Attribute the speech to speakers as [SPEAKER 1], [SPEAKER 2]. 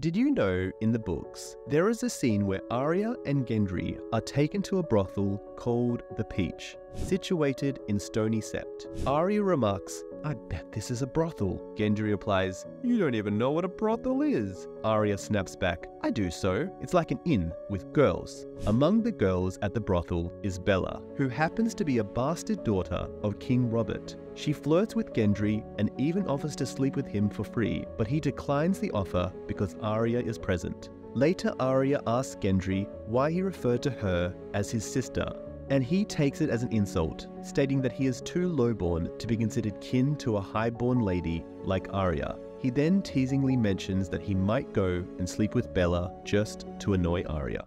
[SPEAKER 1] Did you know in the books there is a scene where Arya and Gendry are taken to a brothel called the Peach, situated in Stony Sept? Arya remarks, I bet this is a brothel. Gendry replies, You don't even know what a brothel is. Arya snaps back, I do so. It's like an inn with girls. Among the girls at the brothel is Bella, who happens to be a bastard daughter of King Robert. She flirts with Gendry and even offers to sleep with him for free, but he declines the offer because Arya is present. Later, Arya asks Gendry why he referred to her as his sister, and he takes it as an insult, stating that he is too lowborn to be considered kin to a highborn lady like Arya. He then teasingly mentions that he might go and sleep with Bella just to annoy Arya.